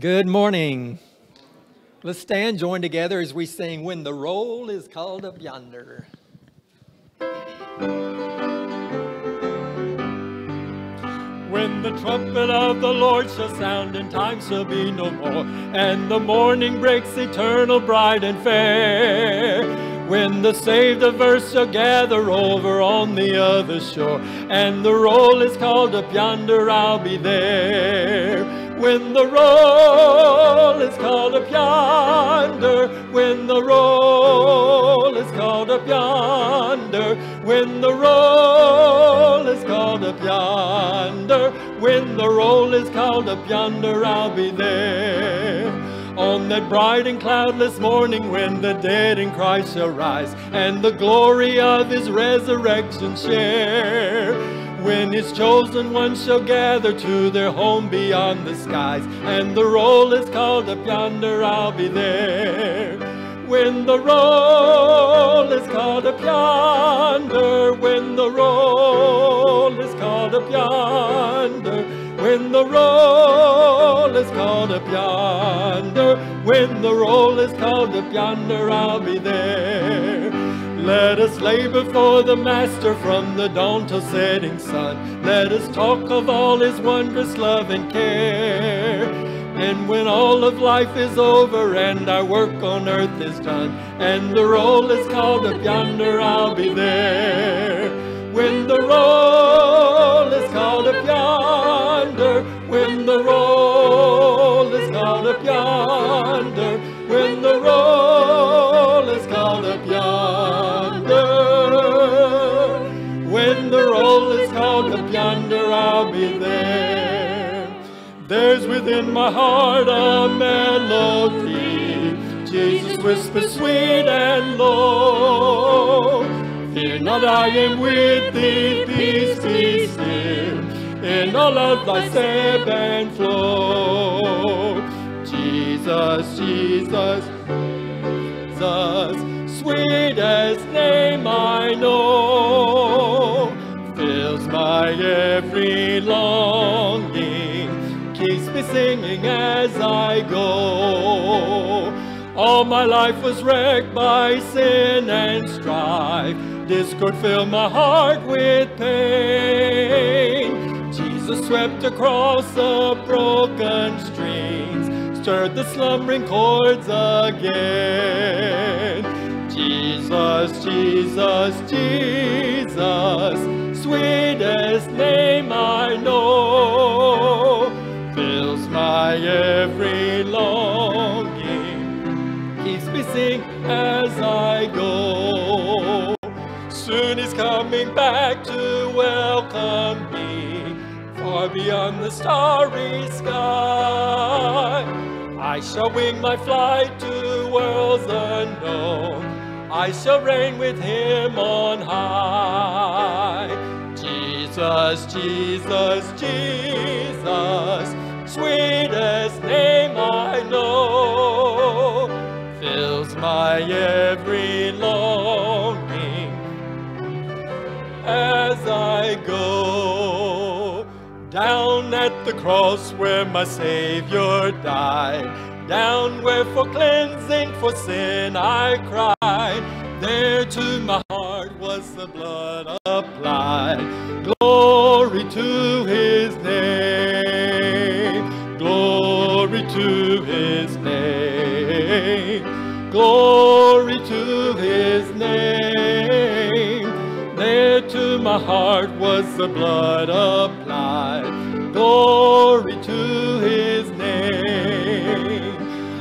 Good morning. Let's stand, join together as we sing When the Roll is Called Up Yonder. When the trumpet of the Lord shall sound and time shall be no more, and the morning breaks eternal, bright and fair. When the saved of earth shall gather over on the other shore, and the roll is called up yonder, I'll be there. When the roll is called up yonder, when the roll is called up yonder, when the roll is called up yonder, when the roll is called up yonder, I'll be there. On that bright and cloudless morning when the dead in Christ shall rise and the glory of his resurrection share. When his chosen ones shall gather to their home beyond the skies and the roll is called up yonder, I'll be there. When the roll is called up yonder, when the roll is called up yonder, when the roll is called up yonder, when the roll is called up yonder, I'll be there. Let us labor for the Master from the dawn till setting sun. Let us talk of all his wondrous love and care. And when all of life is over and our work on earth is done, and the roll is called up yonder, I'll be there. When the roll is called up yonder, when the roll Within my heart a melody, Jesus whispers sweet and low. Fear not, I am with thee, peace be still, in all of thy ebb and flow. Jesus, Jesus, Jesus, sweetest name singing as I go. All my life was wrecked by sin and strife, discord filled my heart with pain. Jesus swept across the broken streams, stirred the slumbering chords again. Jesus, Jesus, Jesus, sweetest name I know, my every longing, keeps me sing as I go. Soon he's coming back to welcome me, far beyond the starry sky. I shall wing my flight to worlds unknown. I shall reign with him on high. Jesus, Jesus, Jesus, sweetest name I know, fills my every longing as I go. Down at the cross where my Savior died, down where for cleansing for sin I cried, there to my heart was the blood applied. Glory to his name, to his name, glory to his name. There to my heart was the blood applied. Glory to his name.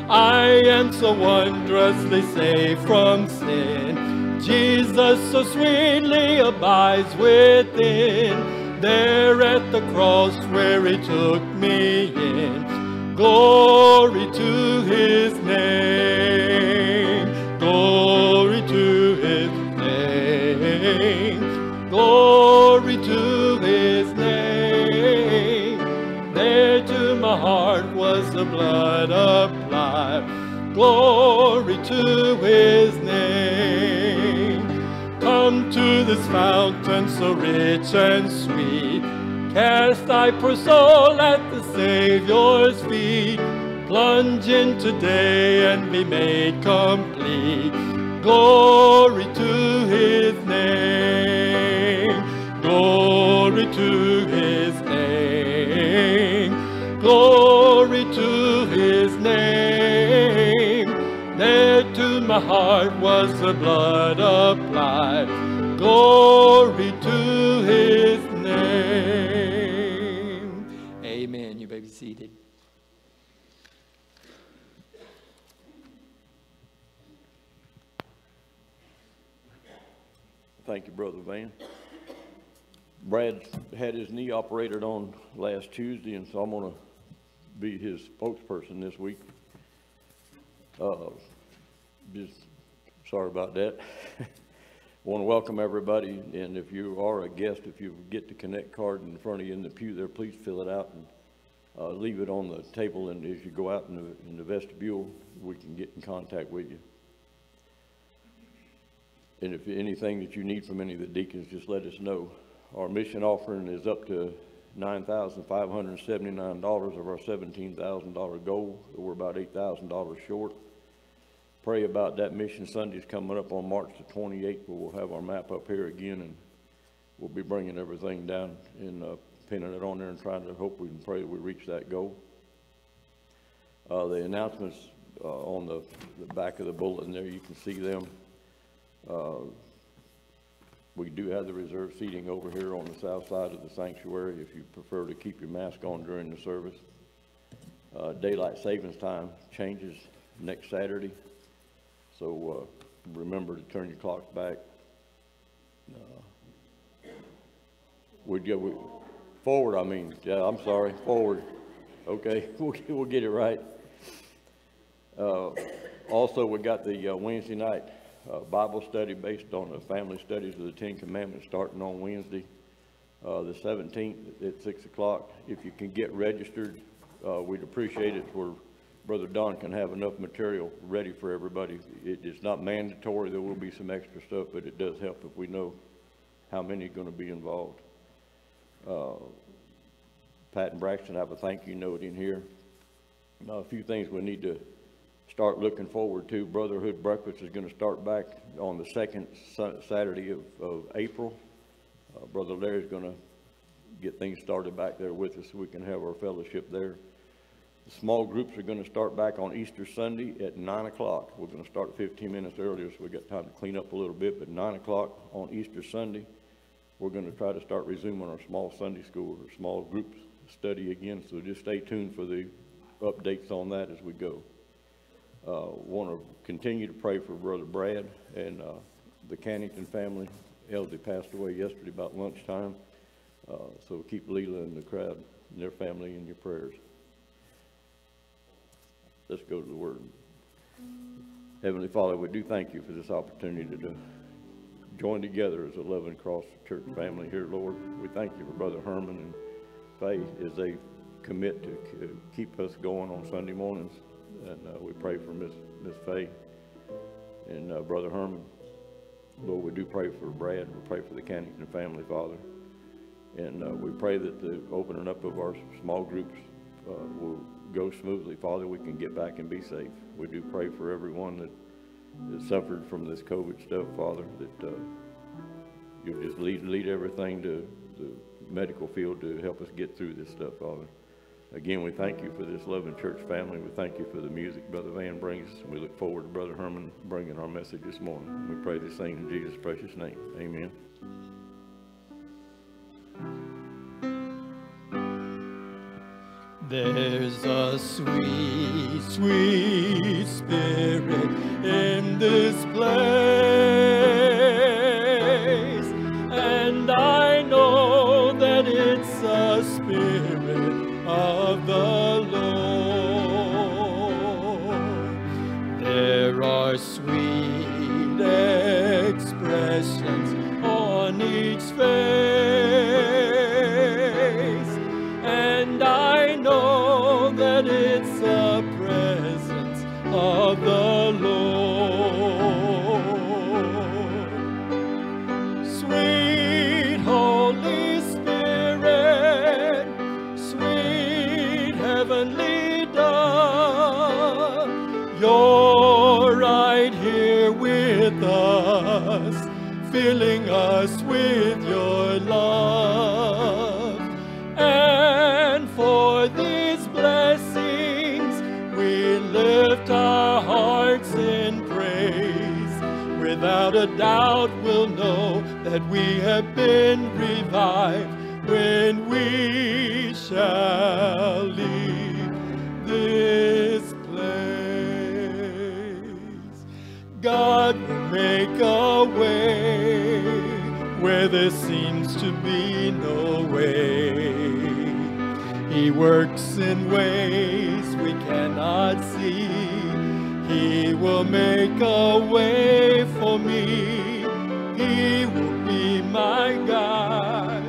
I am so wondrously saved from sin. Jesus so sweetly abides within. There at the cross where he took me in. Glory to his name. Glory to his name. Glory to his name. There to my heart was the blood applied. Glory to his name. Come to this fountain so rich and sweet. Cast thy poor soul at the Savior's feet. plunge into day and be made complete. Glory to his name. Glory to his name. Glory to his name. There to my heart was the blood applied. Glory seated. Thank you, Brother Van. Brad had his knee operated on last Tuesday, and so I'm gonna be his spokesperson this week. Uh, Just, sorry about that. Want to welcome everybody, and if you are a guest, if you get the Connect card in front of you in the pew there, please fill it out and uh, leave it on the table, and as you go out in the, in the vestibule, we can get in contact with you. And if anything that you need from any of the deacons, just let us know. Our mission offering is up to nine thousand five hundred and seventy-nine dollars of our seventeen thousand dollar goal. We're about eight thousand dollars short. Pray about that. Mission Sunday's coming up on March the twenty-eighth, where we'll have our map up here again, and we'll be bringing everything down and, uh, pinning it on there and trying to hope we can pray that we reach that goal. Uh, the announcements, uh, on the, the back of the bulletin there, you can see them. Uh, We do have the reserved seating over here on the south side of the sanctuary if you prefer to keep your mask on during the service. Uh, Daylight savings time changes next Saturday, so uh, remember to turn your clocks back. Uh, you, we- forward, I mean, yeah, I'm sorry, forward. Okay, we'll, get- we'll get it right. Uh, Also, we got the uh, Wednesday night uh, Bible study based on the family studies of the Ten Commandments starting on Wednesday, uh, the 17th at 6 o'clock. If you can get registered, uh, we'd appreciate it where Brother Don can have enough material ready for everybody. It is not mandatory, there will be some extra stuff, but it does help if we know how many are going to be involved. Uh, Pat and Braxton have a thank you note in here. Now, a few things we need to start looking forward to. Brotherhood Breakfast is gonna start back on the second Saturday of, of April. Uh, Brother Larry's gonna get things started back there with us so we can have our fellowship there. The small groups are gonna start back on Easter Sunday at nine o'clock. We're gonna start fifteen minutes earlier, so we got time to clean up a little bit, but nine o'clock on Easter Sunday, we're gonna try to start resuming our small Sunday school or small group study again, so just stay tuned for the updates on that as we go. Uh, want to continue to pray for Brother Brad and, uh, the Cannington family. Elsie passed away yesterday about lunchtime. Uh, so keep Leela and the crowd and their family in your prayers. Let's go to the Word. Heavenly Father, we do thank you for this opportunity to join together as a loving cross church family here, Lord. We thank you for Brother Herman and Faye as they commit to keep us going on Sunday mornings. And, uh, we pray for Miss, Miss Faye and, uh, Brother Herman. Lord, we do pray for Brad. We pray for the Cannington family, Father. And, uh, we pray that the opening up of our small groups, uh, will go smoothly. Father, we can get back and be safe. We do pray for everyone that, that suffered from this COVID stuff, Father, that, uh, you just lead, lead everything to the medical field to help us get through this stuff, Father. Again, we thank you for this loving church family. We thank you for the music Brother Van brings. We look forward to Brother Herman bringing our message this morning. We pray this thing in Jesus' precious name. Amen. There's a sweet, sweet spirit in this place, and I know that it's a spirit of the Lord. There are A doubt, we'll know that we have been revived when we shall leave this place. God will make a way where there seems to be no way. He works in ways we cannot see. He will make a way me. He will be my guide.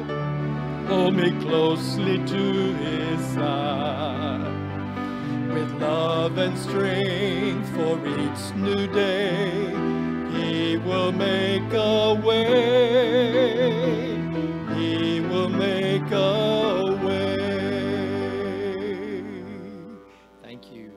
Hold me closely to his side. With love and strength for each new day, he will make a way. He will make a way. Thank you.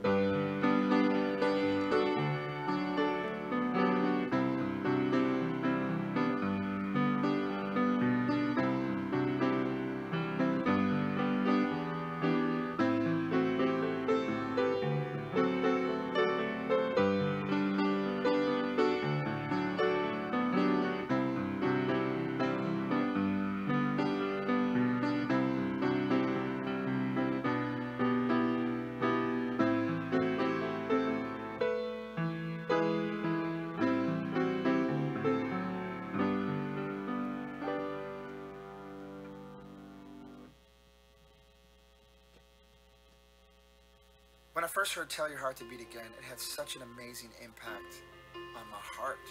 When I first heard Tell Your Heart to Beat Again, it had such an amazing impact on my heart.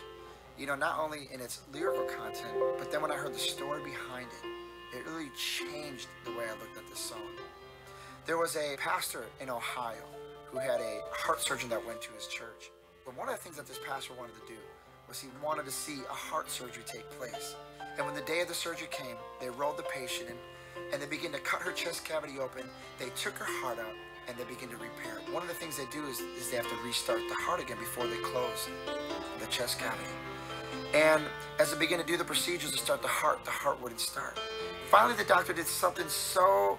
You know, not only in its lyrical content, but then when I heard the story behind it, it really changed the way I looked at this song. There was a pastor in Ohio who had a heart surgeon that went to his church. But one of the things that this pastor wanted to do was he wanted to see a heart surgery take place. And when the day of the surgery came, they rolled the patient in and they began to cut her chest cavity open. They took her heart out and they begin to repair. One of the things they do is, is they have to restart the heart again before they close the chest cavity. And as they begin to do the procedures to start the heart, the heart wouldn't start. Finally, the doctor did something so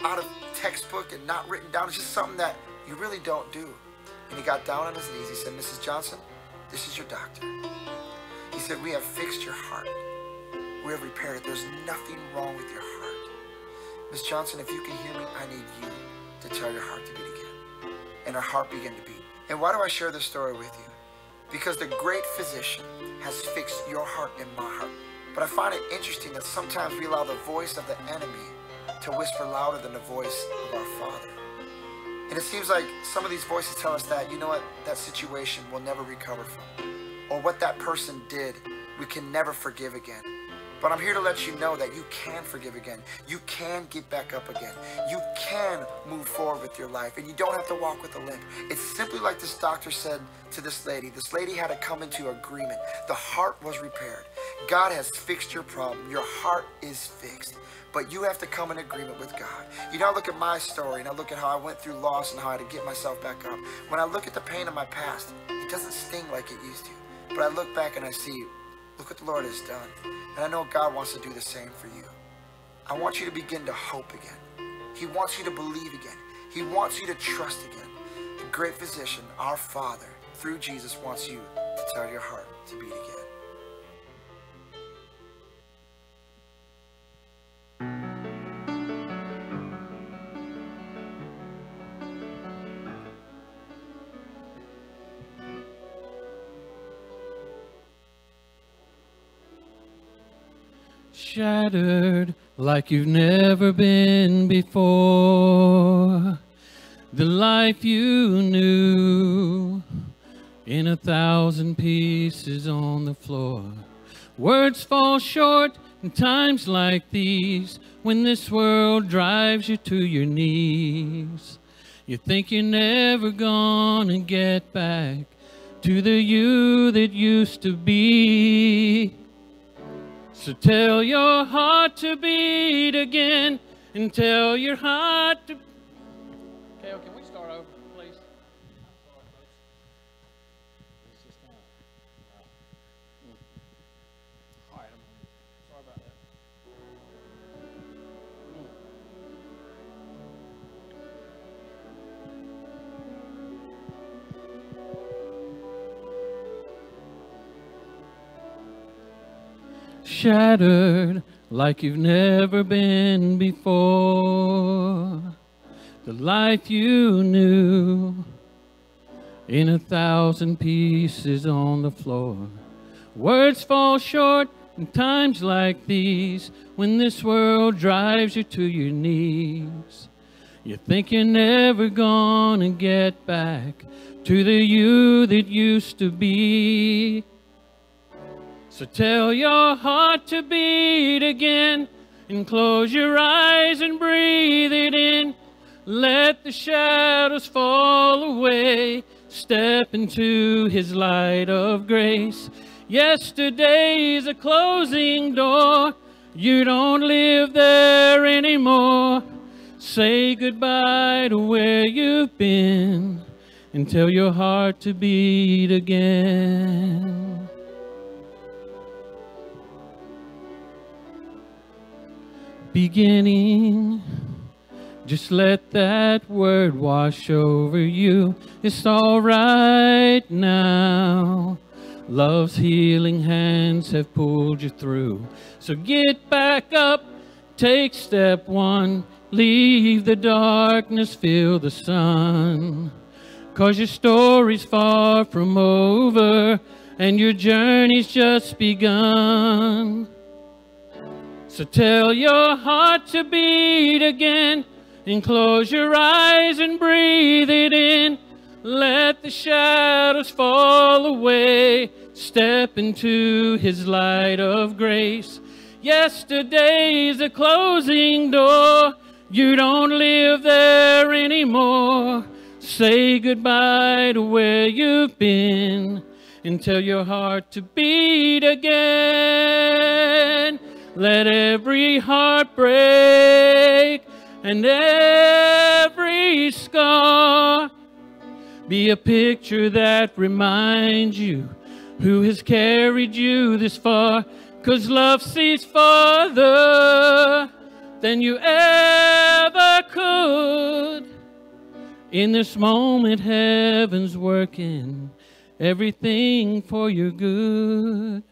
out of textbook and not written down. It's just something that you really don't do. And he got down on his knees. He said, Mrs. Johnson, this is your doctor. He said, we have fixed your heart. We have repaired it. There's nothing wrong with your heart. Miss Johnson, if you can hear me, I need you to tell your heart to beat again. And her heart began to beat. And why do I share this story with you? Because the great physician has fixed your heart and my heart. But I find it interesting that sometimes we allow the voice of the enemy to whisper louder than the voice of our Father. And it seems like some of these voices tell us that, you know what, that situation we'll never recover from. Or what that person did, we can never forgive again. But I'm here to let you know that you can forgive again. You can get back up again. You can move forward with your life. And you don't have to walk with a limp. It's simply like this doctor said to this lady. This lady had to come into agreement. The heart was repaired. God has fixed your problem. Your heart is fixed. But you have to come in agreement with God. You know, I look at my story and I look at how I went through loss and how I had to get myself back up. When I look at the pain of my past, it doesn't sting like it used to. But I look back and I see, look what the Lord has done. And I know God wants to do the same for you. I want you to begin to hope again. He wants you to believe again. He wants you to trust again. The great physician, our Father, through Jesus, wants you to tell your heart to beat again. Shattered like you've never been before. The life you knew in a thousand pieces on the floor. Words fall short in times like these when this world drives you to your knees. You think you're never gonna get back to the you that used to be. So tell your heart to beat again and tell your heart to. Shattered like you've never been before. The life you knew in a thousand pieces on the floor. Words fall short in times like these when this world drives you to your knees. You think you're never gonna get back to the you that used to be. So tell your heart to beat again and close your eyes and breathe it in. Let the shadows fall away. Step into his light of grace. Yesterday's a closing door. You don't live there anymore. Say goodbye to where you've been and tell your heart to beat again. Beginning, just let that word wash over you. It's all right now. Love's healing hands have pulled you through. So get back up, take step one, leave the darkness, feel the sun. Cause your story's far from over and your journey's just begun. So tell your heart to beat again and close your eyes and breathe it in. Let the shadows fall away. Step into his light of grace. Yesterday's a closing door. You don't live there anymore. Say goodbye to where you've been and tell your heart to beat again. Let every heart break and every scar be a picture that reminds you who has carried you this far. Cause love sees farther than you ever could. In this moment, heaven's working everything for your good.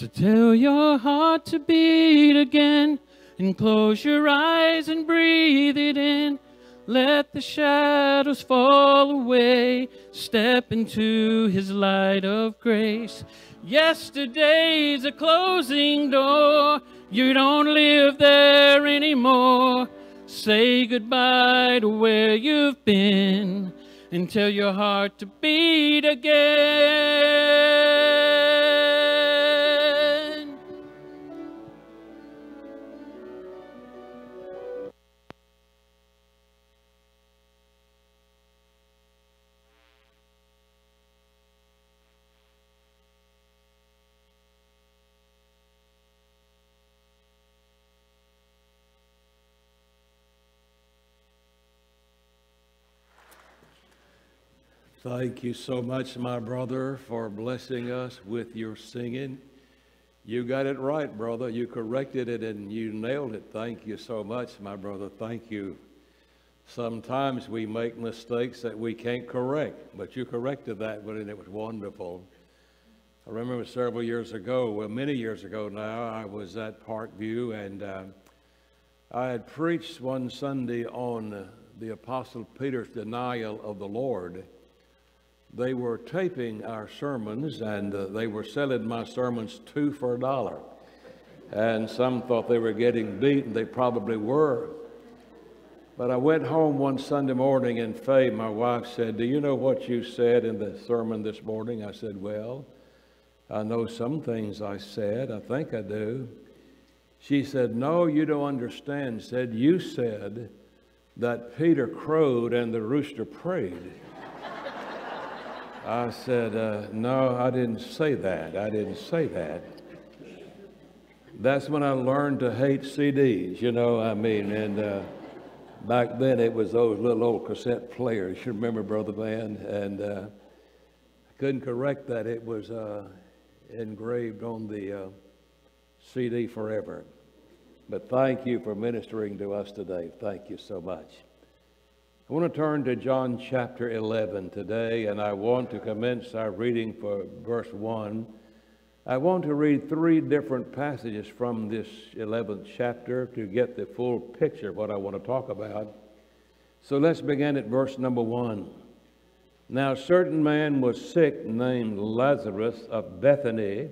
So tell your heart to beat again and close your eyes and breathe it in. Let the shadows fall away. Step into his light of grace. Yesterday's a closing door. You don't live there anymore. Say goodbye to where you've been and tell your heart to beat again. Thank you so much, my brother, for blessing us with your singing. You got it right, brother. You corrected it and you nailed it. Thank you so much, my brother. Thank you. Sometimes we make mistakes that we can't correct, but you corrected that one and it was wonderful. I remember several years ago, well, many years ago now, I was at Parkview and uh, I had preached one Sunday on the Apostle Peter's denial of the Lord they were taping our sermons and uh, they were selling my sermons two for a dollar. And some thought they were getting beat, and they probably were. But I went home one Sunday morning, and Faye, my wife, said, Do you know what you said in the sermon this morning? I said, Well, I know some things I said. I think I do. She said, No, you don't understand. Said, You said that Peter crowed and the rooster prayed. I said, uh, No, I didn't say that. I didn't say that. That's when I learned to hate CDs, you know, I mean, and uh, back then it was those little old cassette players. You remember, Brother Van? And uh, I couldn't correct that. It was uh, engraved on the uh, CD forever. But thank you for ministering to us today. Thank you so much. I want to turn to John chapter 11 today, and I want to commence our reading for verse 1. I want to read three different passages from this 11th chapter to get the full picture of what I want to talk about. So let's begin at verse number one. Now, a certain man was sick named Lazarus of Bethany,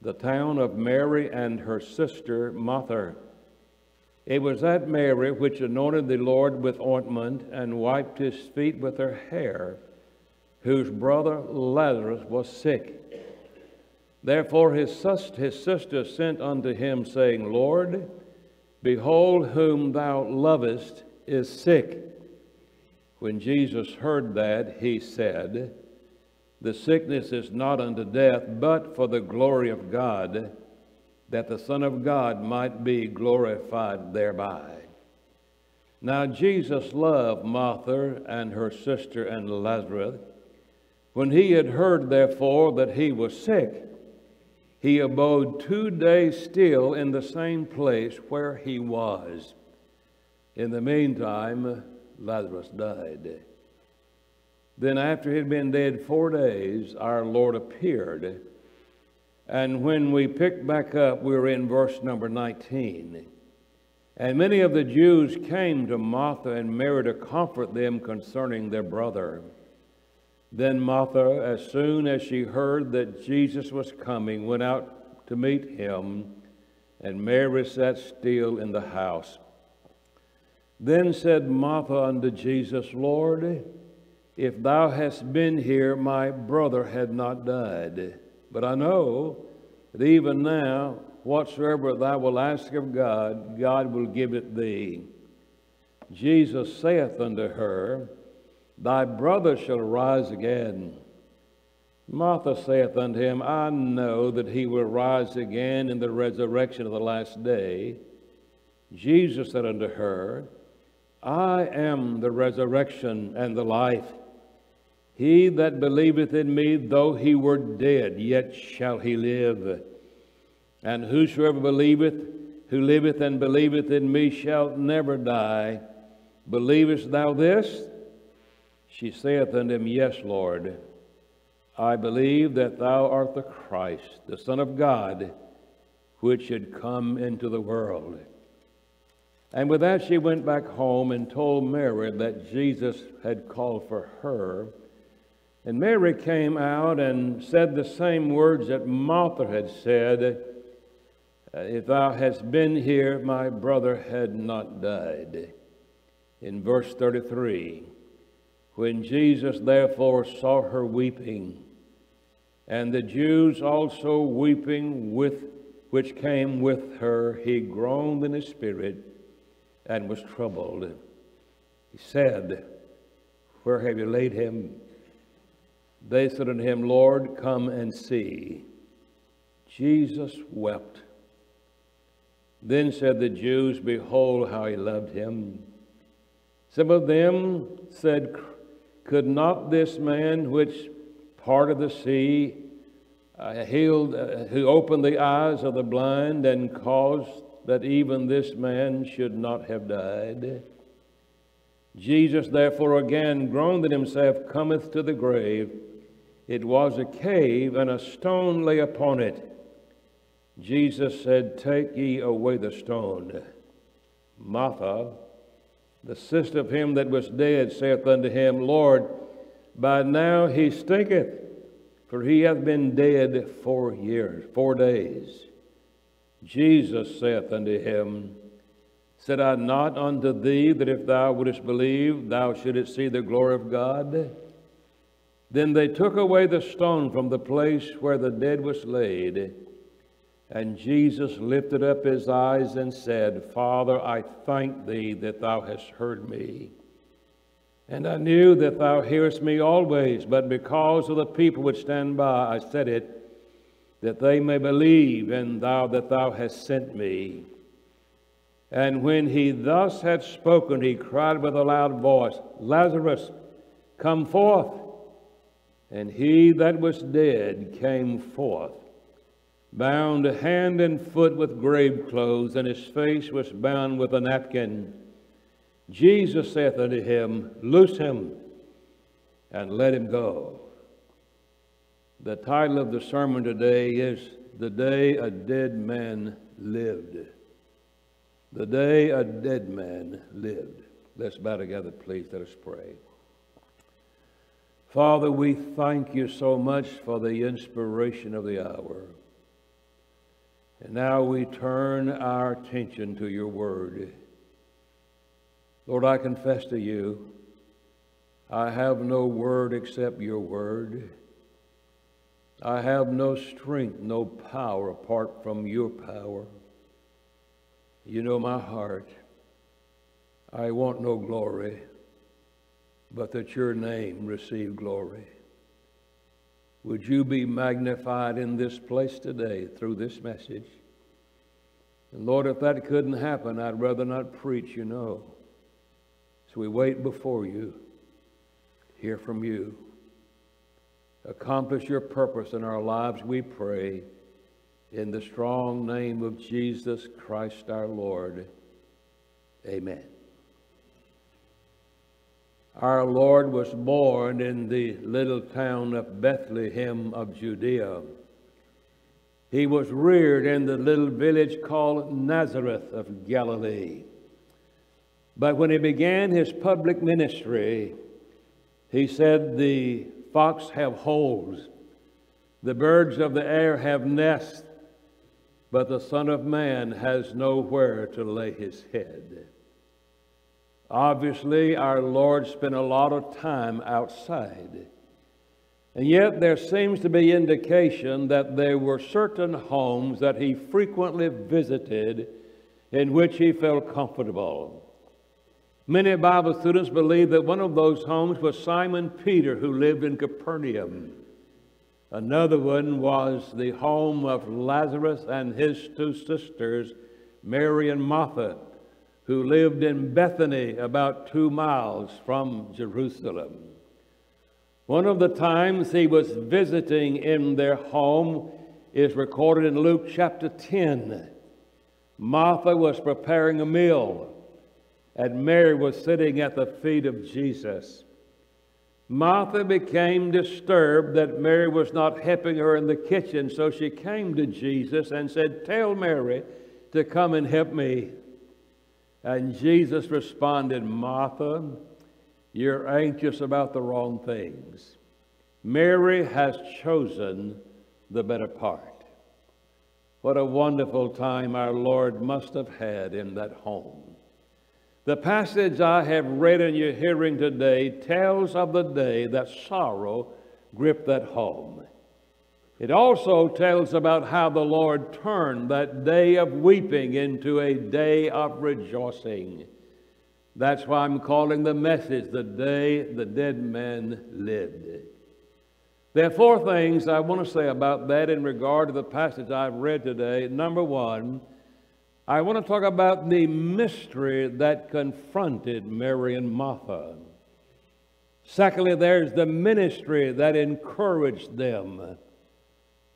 the town of Mary and her sister Martha. It was that Mary which anointed the Lord with ointment and wiped his feet with her hair, whose brother Lazarus was sick. Therefore his, his sister sent unto him, saying, Lord, behold, whom thou lovest is sick. When Jesus heard that, he said, The sickness is not unto death, but for the glory of God, that the Son of God might be glorified thereby. Now Jesus loved Martha and her sister and Lazarus. When he had heard, therefore, that he was sick, he abode two days still in the same place where he was. In the meantime, Lazarus died. Then, after he had been dead four days, our Lord appeared. And when we pick back up, we're in verse number 19. And many of the Jews came to Martha and Mary to comfort them concerning their brother. Then Martha, as soon as she heard that Jesus was coming, went out to meet him, and Mary sat still in the house. Then said Martha unto Jesus, Lord, if thou hadst been here, my brother had not died. But I know that even now, whatsoever thou wilt ask of God, God will give it thee. Jesus saith unto her, Thy brother shall rise again. Martha saith unto him, I know that he will rise again in the resurrection of the last day. Jesus said unto her, I am the resurrection and the life. He that believeth in me, though he were dead, yet shall he live. And whosoever believeth, who liveth and believeth in me, shall never die. Believest thou this? She saith unto him, Yes, Lord. I believe that thou art the Christ, the Son of God, which should come into the world. And with that, she went back home and told Mary that Jesus had called for her. And Mary came out and said the same words that Martha had said uh, If thou hadst been here, my brother had not died. In verse 33, when Jesus therefore saw her weeping, and the Jews also weeping with which came with her, he groaned in his spirit and was troubled. He said, Where have you laid him? They said unto him, Lord, come and see. Jesus wept. Then said the Jews, Behold how he loved him. Some of them said, Could not this man which parted the sea, uh, healed, uh, who opened the eyes of the blind and caused that even this man should not have died. Jesus, therefore, again groaned in himself, cometh to the grave. It was a cave, and a stone lay upon it. Jesus said, Take ye away the stone. Martha, the sister of him that was dead, saith unto him, Lord, by now he stinketh, for he hath been dead four years, four days. Jesus saith unto him, Said I not unto thee that if thou wouldest believe, thou shouldest see the glory of God? Then they took away the stone from the place where the dead was laid. And Jesus lifted up his eyes and said, Father, I thank thee that thou hast heard me. And I knew that thou hearest me always, but because of the people which stand by, I said it that they may believe in thou that thou hast sent me. And when he thus had spoken, he cried with a loud voice, Lazarus, come forth. And he that was dead came forth, bound hand and foot with grave clothes, and his face was bound with a napkin. Jesus saith unto him, Loose him and let him go. The title of the sermon today is The Day a Dead Man Lived. The Day a Dead Man Lived. Let's bow together, please. Let us pray. Father, we thank you so much for the inspiration of the hour. And now we turn our attention to your word. Lord, I confess to you, I have no word except your word. I have no strength, no power apart from your power. You know my heart. I want no glory, but that your name receive glory. Would you be magnified in this place today through this message? And Lord, if that couldn't happen, I'd rather not preach, you know. So we wait before you, hear from you. Accomplish your purpose in our lives, we pray, in the strong name of Jesus Christ our Lord. Amen. Our Lord was born in the little town of Bethlehem of Judea. He was reared in the little village called Nazareth of Galilee. But when he began his public ministry, he said, The fox have holes, the birds of the air have nests, but the Son of Man has nowhere to lay his head. Obviously, our Lord spent a lot of time outside. And yet, there seems to be indication that there were certain homes that he frequently visited in which he felt comfortable. Many Bible students believe that one of those homes was Simon Peter, who lived in Capernaum. Another one was the home of Lazarus and his two sisters, Mary and Martha, who lived in Bethany, about two miles from Jerusalem. One of the times he was visiting in their home is recorded in Luke chapter 10. Martha was preparing a meal and Mary was sitting at the feet of Jesus. Martha became disturbed that Mary was not helping her in the kitchen, so she came to Jesus and said, Tell Mary to come and help me. And Jesus responded, Martha, you're anxious about the wrong things. Mary has chosen the better part. What a wonderful time our Lord must have had in that home. The passage I have read in your hearing today tells of the day that sorrow gripped that home. It also tells about how the Lord turned that day of weeping into a day of rejoicing. That's why I'm calling the message the day the dead man lived. There are four things I want to say about that in regard to the passage I've read today. Number one, I want to talk about the mystery that confronted Mary and Martha. Secondly, there's the ministry that encouraged them.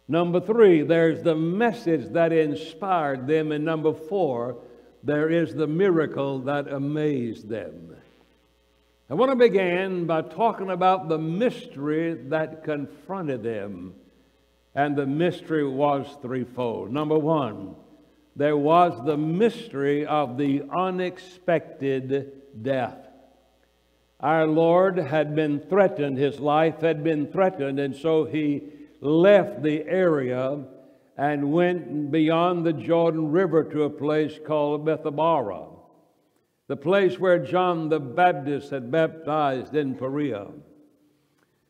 Number three, there's the message that inspired them. And number four, there is the miracle that amazed them. I want to begin by talking about the mystery that confronted them. And the mystery was threefold. Number one, there was the mystery of the unexpected death. Our Lord had been threatened, his life had been threatened, and so he left the area and went beyond the Jordan River to a place called Bethabara, the place where John the Baptist had baptized in Perea.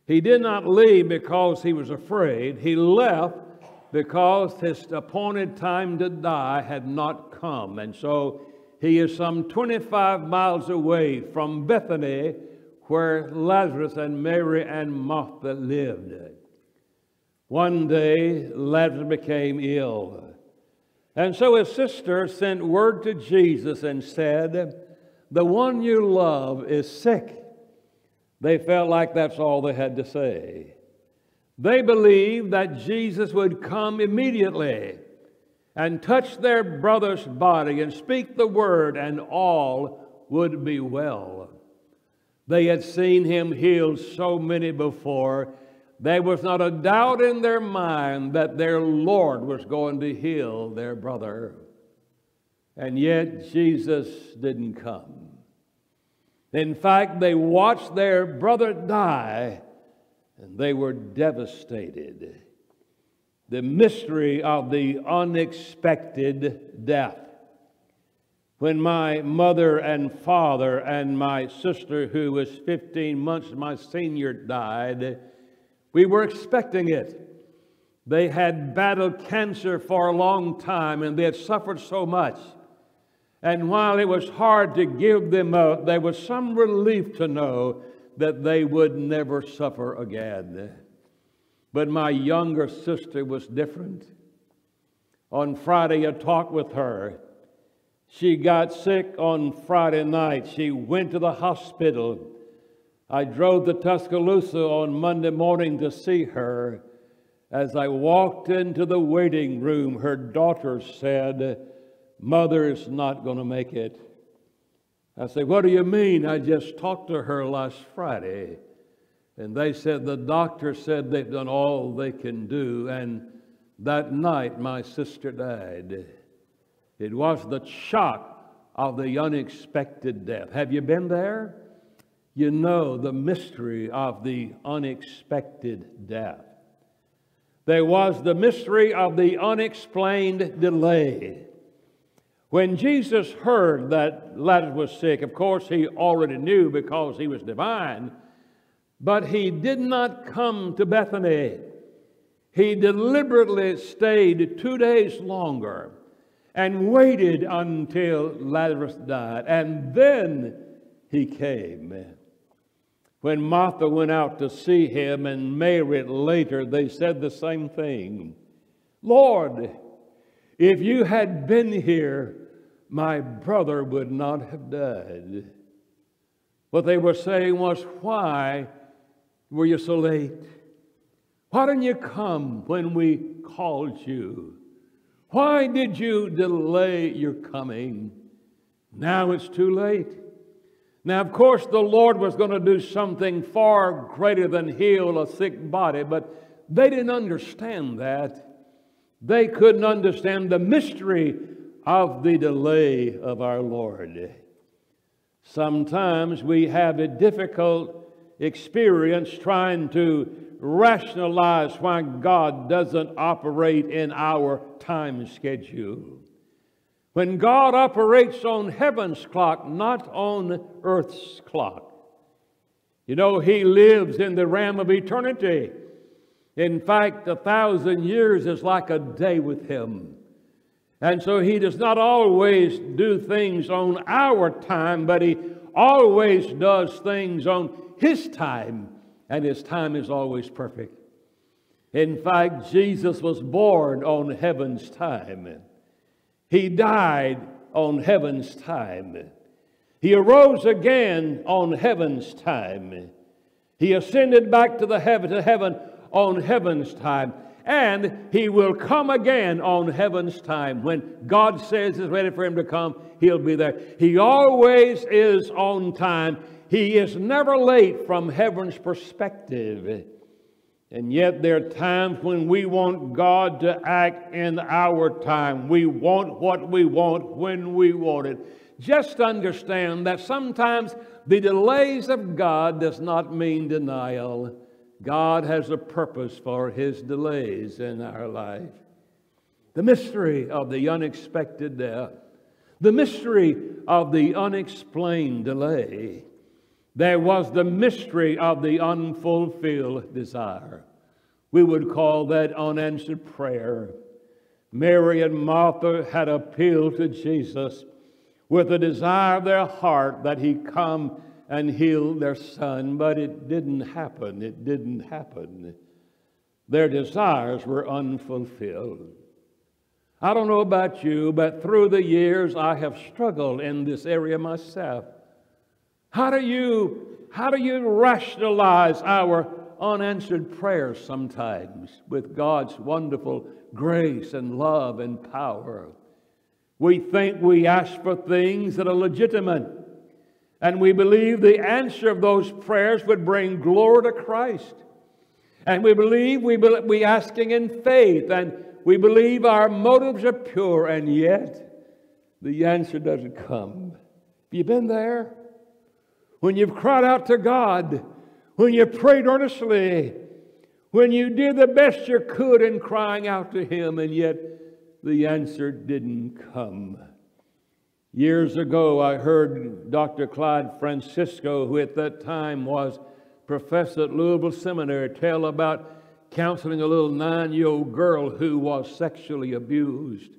He did not leave because he was afraid. He left because his appointed time to die had not come. And so he is some 25 miles away from Bethany, where Lazarus and Mary and Martha lived. One day, Lazarus became ill. And so his sister sent word to Jesus and said, The one you love is sick. They felt like that's all they had to say. They believed that Jesus would come immediately and touch their brother's body and speak the word, and all would be well. They had seen him heal so many before. There was not a doubt in their mind that their Lord was going to heal their brother. And yet Jesus didn't come. In fact, they watched their brother die and they were devastated. The mystery of the unexpected death. When my mother and father and my sister, who was 15 months my senior, died, we were expecting it. They had battled cancer for a long time and they had suffered so much. And while it was hard to give them up, there was some relief to know that they would never suffer again. But my younger sister was different. On Friday, I talked with her. She got sick on Friday night. She went to the hospital. I drove to Tuscaloosa on Monday morning to see her. As I walked into the waiting room, her daughter said, Mother's not going to make it. I said, What do you mean? I just talked to her last Friday. And they said the doctor said they've done all they can do. And that night, my sister died. It was the shock of the unexpected death. Have you been there? You know the mystery of the unexpected death. There was the mystery of the unexplained delay. When Jesus heard that Lazarus was sick, of course, he already knew because he was divine, but he did not come to Bethany. He deliberately stayed two days longer and waited until Lazarus died, and then he came. When Martha went out to see him and Mary later, they said the same thing Lord, if you had been here, my brother would not have died. What they were saying was, Why were you so late? Why didn't you come when we called you? Why did you delay your coming? Now it's too late. Now, of course, the Lord was going to do something far greater than heal a sick body, but they didn't understand that. They couldn't understand the mystery of the delay of our Lord. Sometimes we have a difficult experience trying to rationalize why God doesn't operate in our time schedule. When God operates on heaven's clock, not on earth's clock. You know, He lives in the realm of eternity. In fact, a thousand years is like a day with Him. And so he does not always do things on our time, but he always does things on his time, and his time is always perfect. In fact, Jesus was born on heaven's time. He died on heaven's time. He arose again on heaven's time. He ascended back to the heaven to heaven on heaven's time and he will come again on heaven's time. When God says it's ready for him to come, he'll be there. He always is on time. He is never late from heaven's perspective. And yet, there are times when we want God to act in our time. We want what we want when we want it. Just understand that sometimes the delays of God does not mean denial. God has a purpose for his delays in our life. The mystery of the unexpected death, the mystery of the unexplained delay. There was the mystery of the unfulfilled desire. We would call that unanswered prayer. Mary and Martha had appealed to Jesus with the desire of their heart that he come and heal their son, but it didn't happen. It didn't happen. Their desires were unfulfilled. I don't know about you, but through the years I have struggled in this area myself. How do you, how do you rationalize our unanswered prayers sometimes with God's wonderful grace and love and power? We think we ask for things that are legitimate. And we believe the answer of those prayers would bring glory to Christ. And we believe, we, be, we asking in faith, and we believe our motives are pure, and yet the answer doesn't come. Have you been there? When you've cried out to God, when you prayed earnestly, when you did the best you could in crying out to Him, and yet the answer didn't come. Years ago, I heard Dr. Clyde Francisco, who at that time was professor at Louisville Seminary, tell about counseling a little nine year old girl who was sexually abused.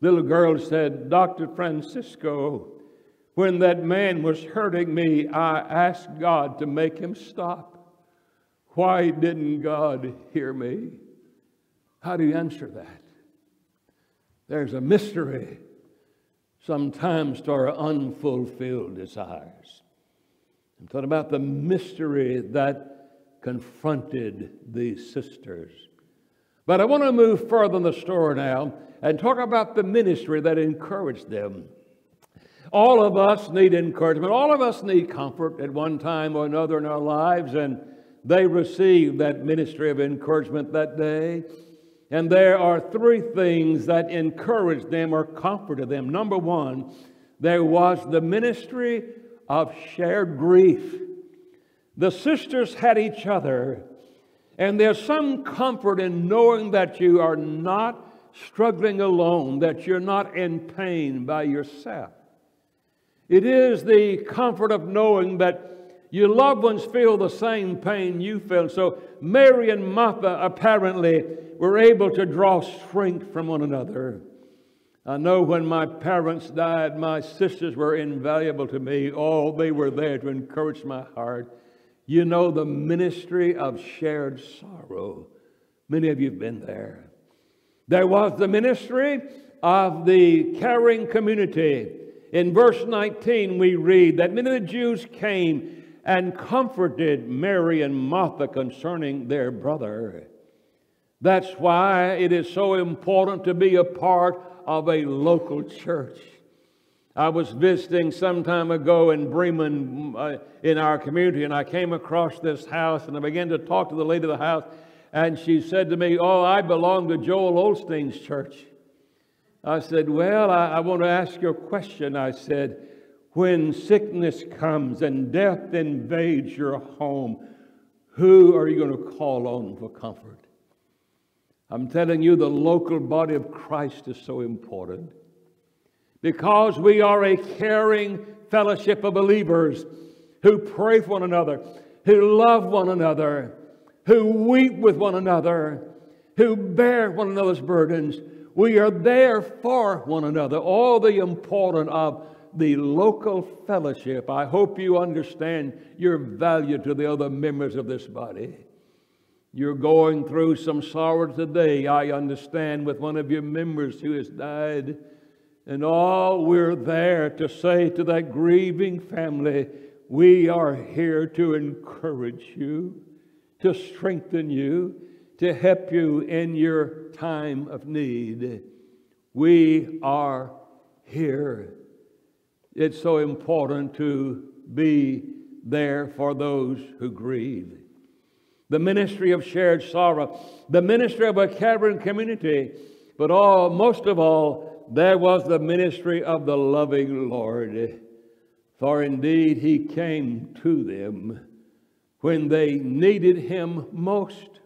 Little girl said, Dr. Francisco, when that man was hurting me, I asked God to make him stop. Why didn't God hear me? How do you answer that? There's a mystery sometimes to our unfulfilled desires. I'm talking about the mystery that confronted these sisters. But I want to move further in the story now and talk about the ministry that encouraged them. All of us need encouragement. All of us need comfort at one time or another in our lives, and they received that ministry of encouragement that day. And there are three things that encouraged them or comforted them. Number one, there was the ministry of shared grief. The sisters had each other, and there's some comfort in knowing that you are not struggling alone, that you're not in pain by yourself. It is the comfort of knowing that your loved ones feel the same pain you feel. So Mary and Martha apparently were able to draw strength from one another. I know when my parents died, my sisters were invaluable to me. Oh, they were there to encourage my heart. You know the ministry of shared sorrow. Many of you have been there. There was the ministry of the caring community. In verse 19, we read that many of the Jews came and comforted Mary and Martha concerning their brother. That's why it is so important to be a part of a local church. I was visiting some time ago in Bremen uh, in our community, and I came across this house, and I began to talk to the lady of the house, and she said to me, Oh, I belong to Joel Osteen's church. I said, Well, I, I want to ask you a question. I said, When sickness comes and death invades your home, who are you going to call on for comfort? I'm telling you, the local body of Christ is so important because we are a caring fellowship of believers who pray for one another, who love one another, who weep with one another, who bear one another's burdens. We are there for one another. All the importance of the local fellowship. I hope you understand your value to the other members of this body. You're going through some sorrow today, I understand, with one of your members who has died. And all we're there to say to that grieving family, we are here to encourage you, to strengthen you, to help you in your time of need. We are here. It's so important to be there for those who grieve the ministry of shared sorrow, the ministry of a caring community, but all, most of all, there was the ministry of the loving Lord. For indeed, he came to them when they needed him most.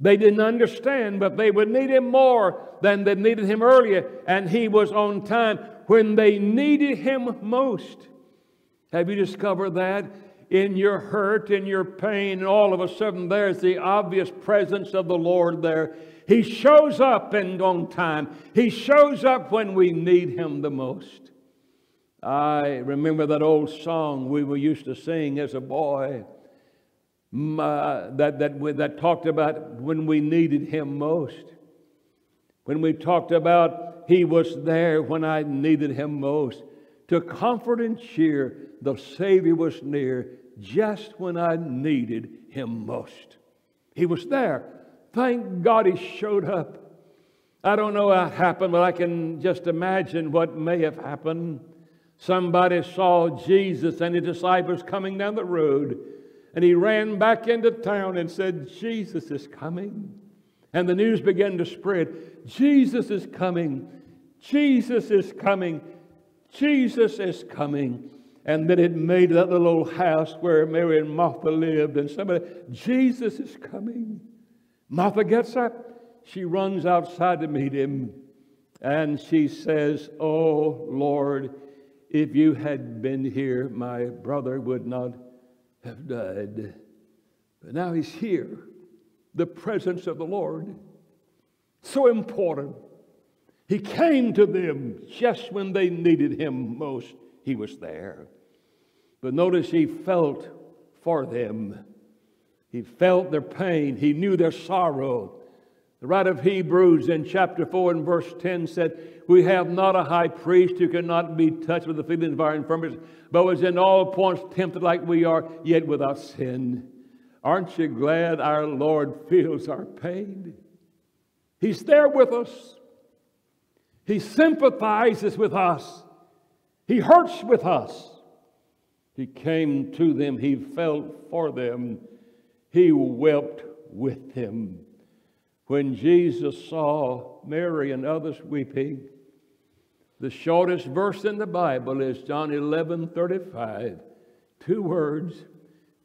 They didn't understand, but they would need him more than they needed him earlier, and he was on time when they needed him most. Have you discovered that? in your hurt, in your pain, and all of a sudden there's the obvious presence of the Lord there. He shows up and on time. He shows up when we need Him the most. I remember that old song we were used to sing as a boy that, that, that talked about when we needed Him most. When we talked about He was there when I needed Him most. To comfort and cheer, the Savior was near just when I needed him most. He was there. Thank God he showed up. I don't know what happened, but I can just imagine what may have happened. Somebody saw Jesus and his disciples coming down the road, And he ran back into town and said, Jesus is coming. And the news began to spread Jesus is coming. Jesus is coming. Jesus is coming. And then it made that little old house where Mary and Martha lived. And somebody, Jesus is coming. Martha gets up. She runs outside to meet him. And she says, Oh, Lord, if you had been here, my brother would not have died. But now he's here. The presence of the Lord. So important. He came to them just when they needed him most. He was there. But notice he felt for them. He felt their pain. He knew their sorrow. The writer of Hebrews in chapter 4 and verse 10 said, We have not a high priest who cannot be touched with the feelings of our infirmities, but was in all points tempted like we are, yet without sin. Aren't you glad our Lord feels our pain? He's there with us. He sympathizes with us. He hurts with us. He came to them. He felt for them. He wept with them. When Jesus saw Mary and others weeping, the shortest verse in the Bible is John 11 35. Two words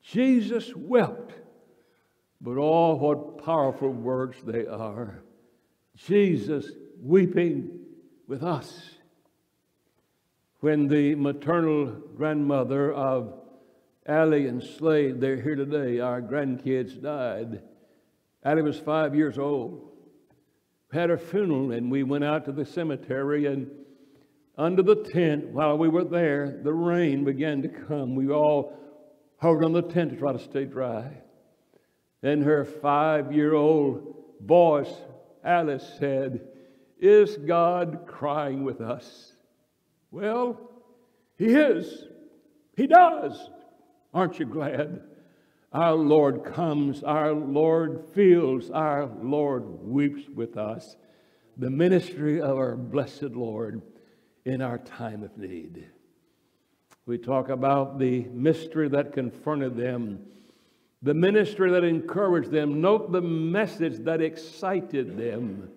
Jesus wept. But oh, what powerful words they are. Jesus weeping with us. When the maternal grandmother of Allie and Slade, they're here today, our grandkids died. Allie was five years old. Had her funeral, and we went out to the cemetery, and under the tent, while we were there, the rain began to come. We all hovered on the tent to try to stay dry. Then her five year old voice, Alice, said, Is God crying with us? Well, He is. He does. Aren't you glad? Our Lord comes, our Lord feels, our Lord weeps with us. The ministry of our blessed Lord in our time of need. We talk about the mystery that confronted them, the ministry that encouraged them. Note the message that excited them.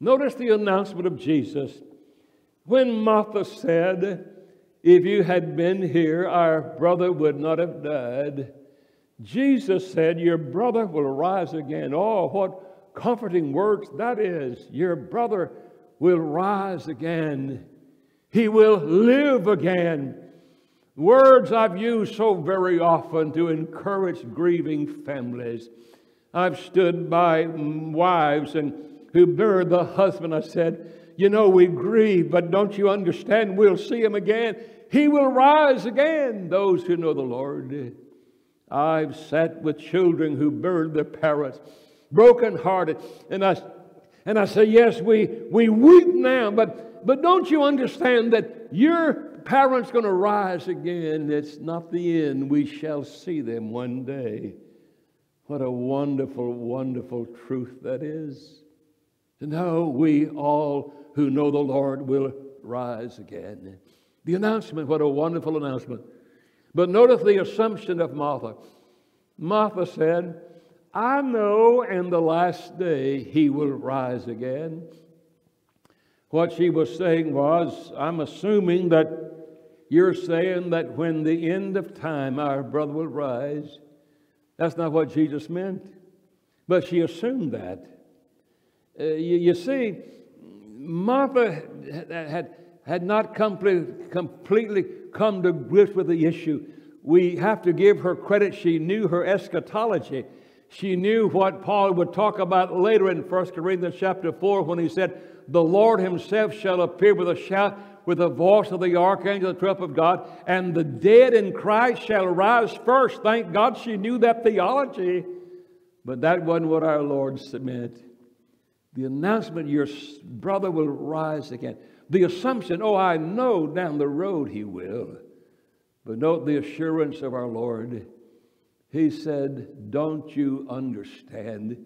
Notice the announcement of Jesus. When Martha said, If you had been here, our brother would not have died. Jesus said, Your brother will rise again. Oh, what comforting words that is. Your brother will rise again. He will live again. Words I've used so very often to encourage grieving families. I've stood by wives and who buried the husband. I said, You know, we grieve, but don't you understand? We'll see him again. He will rise again. Those who know the Lord. I've sat with children who buried their parents, brokenhearted, and I, and I say, yes, we, we weep now, but, but don't you understand that your parents going to rise again? It's not the end. We shall see them one day. What a wonderful, wonderful truth that is. To know we all who know the Lord will rise again. The announcement, what a wonderful announcement. But notice the assumption of Martha. Martha said, I know in the last day he will rise again. What she was saying was, I'm assuming that you're saying that when the end of time our brother will rise. That's not what Jesus meant. But she assumed that. Uh, you, you, see, Martha had, had not complete, completely come to grips with the issue. We have to give her credit. She knew her eschatology. She knew what Paul would talk about later in 1 Corinthians chapter 4 when he said, The Lord himself shall appear with a shout, with the voice of the archangel, the trump of God, and the dead in Christ shall rise first. Thank God she knew that theology. But that wasn't what our Lord meant. The announcement, your brother will rise again. The assumption, oh, I know down the road he will. But note the assurance of our Lord. He said, Don't you understand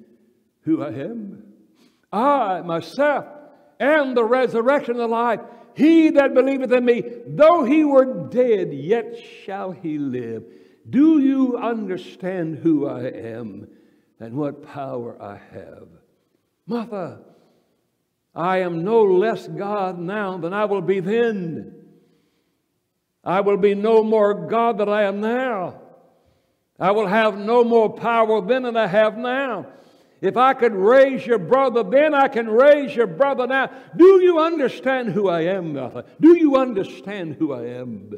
who I am? I myself am the resurrection and the life. He that believeth in me, though he were dead, yet shall he live. Do you understand who I am and what power I have? Martha, I am no less God now than I will be then. I will be no more God than I am now. I will have no more power then than I have now. If I could raise your brother then, I can raise your brother now. Do you understand who I am, Martha? Do you understand who I am?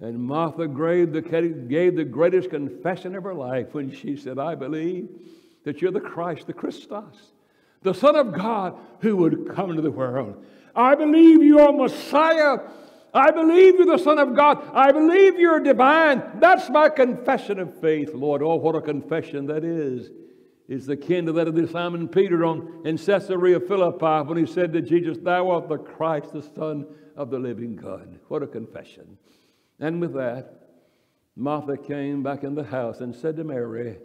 And Martha gave the, gave the greatest confession of her life when she said, I believe that you're the Christ, the Christos, the Son of God who would come into the world. I believe you are Messiah I believe you're the Son of God. I believe you're divine. That's my confession of faith, Lord. Oh, what a confession that is. Is the kin to that of the Simon Peter on in Caesarea Philippi when he said to Jesus, Thou art the Christ, the Son of the living God. What a confession. And with that, Martha came back in the house and said to Mary,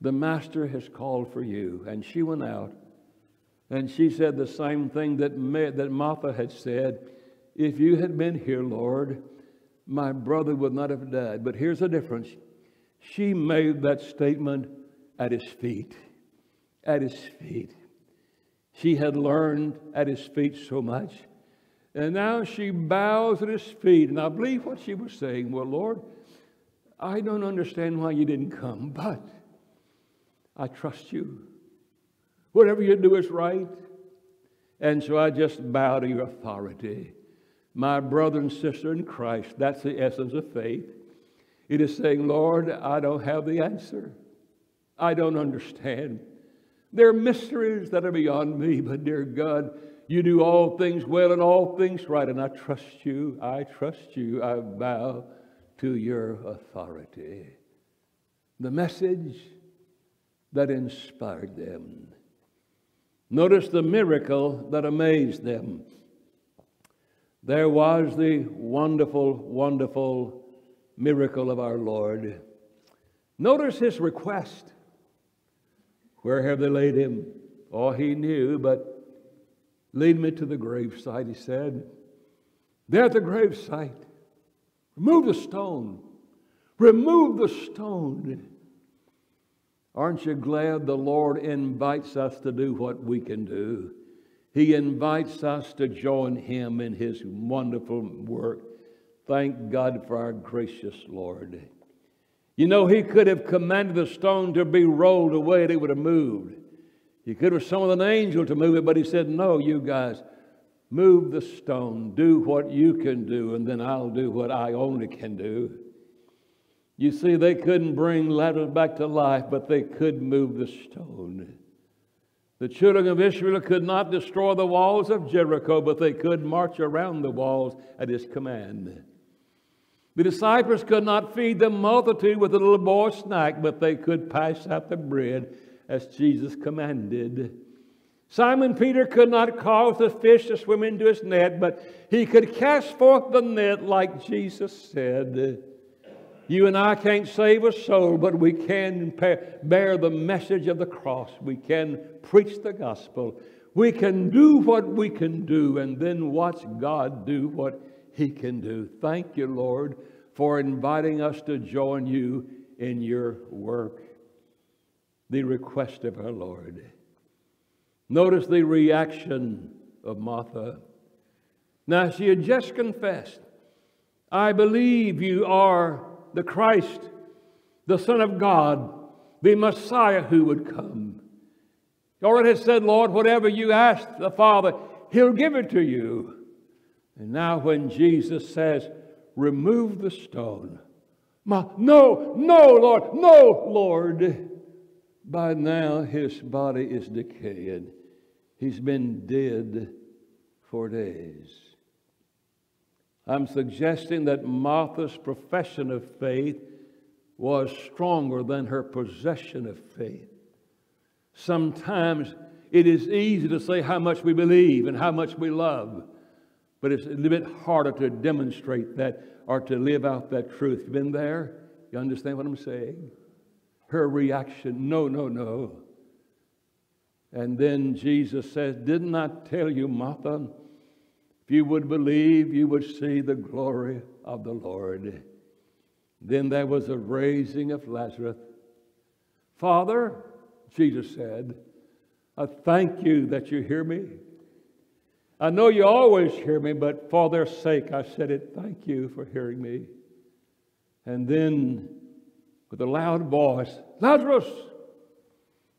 The Master has called for you. And she went out and she said the same thing that, that Martha had said. If you had been here, Lord, my brother would not have died. But here's the difference. She made that statement at his feet. At his feet. She had learned at his feet so much. And now she bows at his feet. And I believe what she was saying, well, Lord, I don't understand why you didn't come, but I trust you. Whatever you do is right. And so I just bow to your authority my brother and sister in Christ. That's the essence of faith. It is saying, Lord, I don't have the answer. I don't understand. There are mysteries that are beyond me, but dear God, you do all things well and all things right, and I trust you. I trust you. I bow to your authority. The message that inspired them. Notice the miracle that amazed them there was the wonderful, wonderful miracle of our Lord. Notice his request. Where have they laid him? Oh, he knew, but lead me to the gravesite, he said. There at the gravesite, remove the stone. Remove the stone. Aren't you glad the Lord invites us to do what we can do? He invites us to join him in his wonderful work. Thank God for our gracious Lord. You know, he could have commanded the stone to be rolled away and it would have moved. He could have summoned an angel to move it, but he said, No, you guys, move the stone. Do what you can do, and then I'll do what I only can do. You see, they couldn't bring Lazarus back to life, but they could move the stone. The children of Israel could not destroy the walls of Jericho, but they could march around the walls at his command. The disciples could not feed the multitude with a little boy's snack, but they could pass out the bread as Jesus commanded. Simon Peter could not cause the fish to swim into his net, but he could cast forth the net like Jesus said. You and I can't save a soul, but we can bear the message of the cross. We can preach the gospel. We can do what we can do and then watch God do what He can do. Thank you, Lord, for inviting us to join you in your work. The request of our Lord. Notice the reaction of Martha. Now, she had just confessed, I believe you are the Christ, the Son of God, the Messiah who would come. You already said, Lord, whatever you ask the Father, He'll give it to you. And now, when Jesus says, Remove the stone, Ma, no, no, Lord, no, Lord. By now, his body is decayed. He's been dead for days. I'm suggesting that Martha's profession of faith was stronger than her possession of faith. Sometimes it is easy to say how much we believe and how much we love, but it's a little bit harder to demonstrate that or to live out that truth. You've been there? You understand what I'm saying? Her reaction, no, no, no. And then Jesus says, Didn't I tell you, Martha? If you would believe, you would see the glory of the Lord. Then there was a raising of Lazarus. Father, Jesus said, I thank you that you hear me. I know you always hear me, but for their sake I said it. Thank you for hearing me. And then, with a loud voice, Lazarus,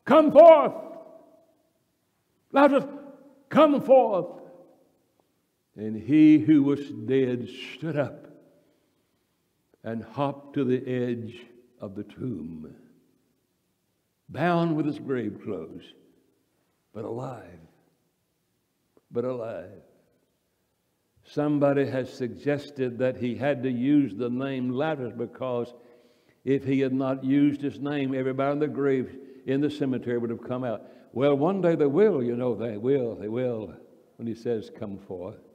come forth. Lazarus, come forth. And he who was dead stood up and hopped to the edge of the tomb, bound with his grave clothes, but alive. But alive. Somebody has suggested that he had to use the name Lazarus because if he had not used his name, everybody in the grave in the cemetery would have come out. Well, one day they will, you know, they will, they will, when he says, Come forth.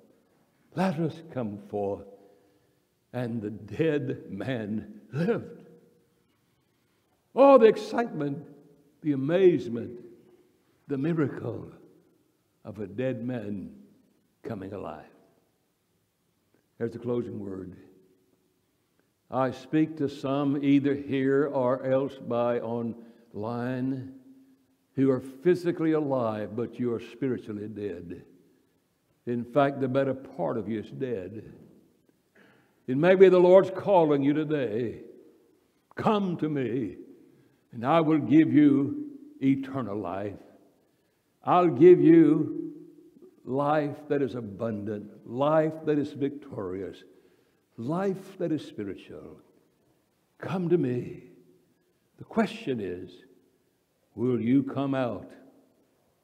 Lazarus, come forth. And the dead man lived. Oh, the excitement, the amazement, the miracle of a dead man coming alive. There's the closing word. I speak to some either here or else by online who are physically alive, but you are spiritually dead. In fact, the better part of you is dead. It may be the Lord's calling you today. Come to me, and I will give you eternal life. I'll give you life that is abundant, life that is victorious, life that is spiritual. Come to me. The question is will you come out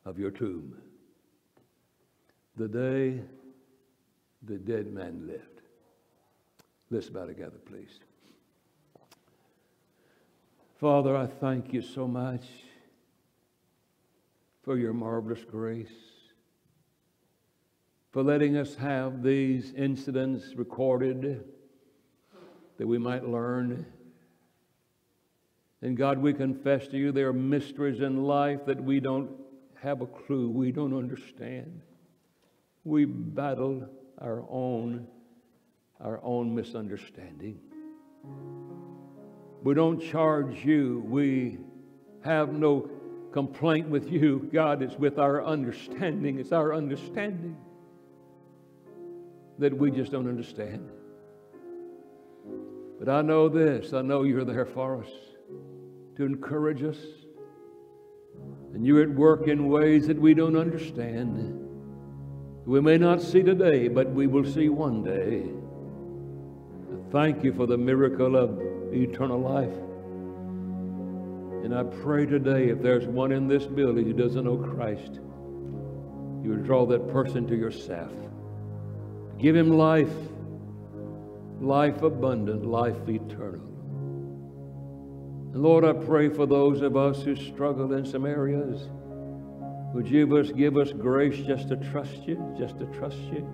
of your tomb? The day the dead man lived. Let's bow together, please. Father, I thank you so much for your marvelous grace, for letting us have these incidents recorded that we might learn. And God, we confess to you there are mysteries in life that we don't have a clue, we don't understand. We battle our own our own misunderstanding. We don't charge you. We have no complaint with you. God, it's with our understanding. It's our understanding that we just don't understand. But I know this I know you're there for us to encourage us. And you're at work in ways that we don't understand. We may not see today, but we will see one day. Thank you for the miracle of eternal life. And I pray today if there's one in this building who doesn't know Christ, you would draw that person to yourself. Give him life, life abundant, life eternal. And Lord, I pray for those of us who struggle in some areas. Would you just give us grace just to trust you, just to trust you?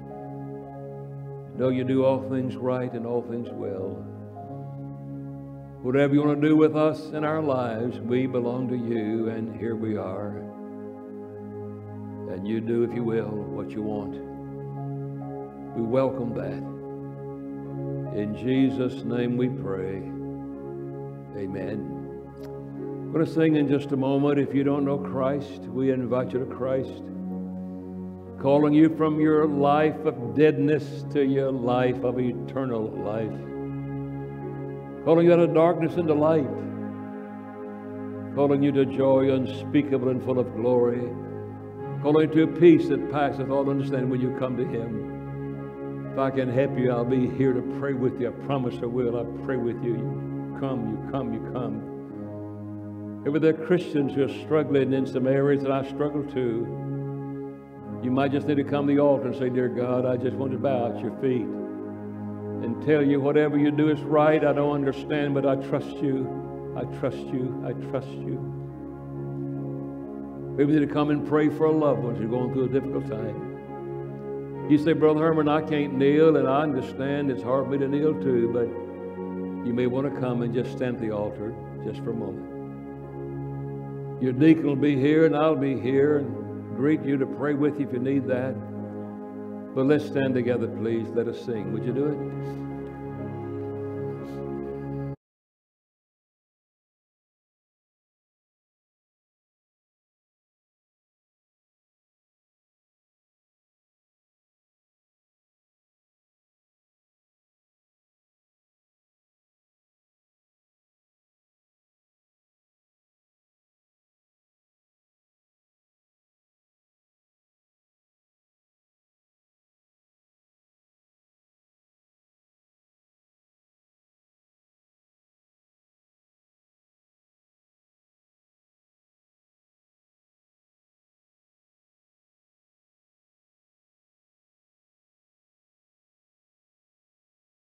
Know you do all things right and all things well. Whatever you want to do with us in our lives, we belong to you, and here we are. And you do, if you will, what you want. We welcome that. In Jesus' name we pray. Amen. I'm going to sing in just a moment. If you don't know Christ, we invite you to Christ calling you from your life of deadness to your life of eternal life, calling you out of darkness into light, calling you to joy unspeakable and full of glory, calling you to a peace that passeth all understanding when you come to Him. If I can help you, I'll be here to pray with you. I promise I will. I pray with you. You come, you come, you come. Maybe there are Christians who are struggling in some areas that I struggle too. You might just need to come to the altar and say, Dear God, I just want to bow at your feet and tell you whatever you do is right. I don't understand, but I trust you. I trust you. I trust you. Maybe you need to come and pray for a loved one who's going through a difficult time. You say, Brother Herman, I can't kneel, and I understand it's hard for me to kneel too, but you may want to come and just stand at the altar just for a moment. Your deacon will be here, and I'll be here, and greet you, to pray with you if you need that. But let's stand together, please. Let us sing. Would you do it?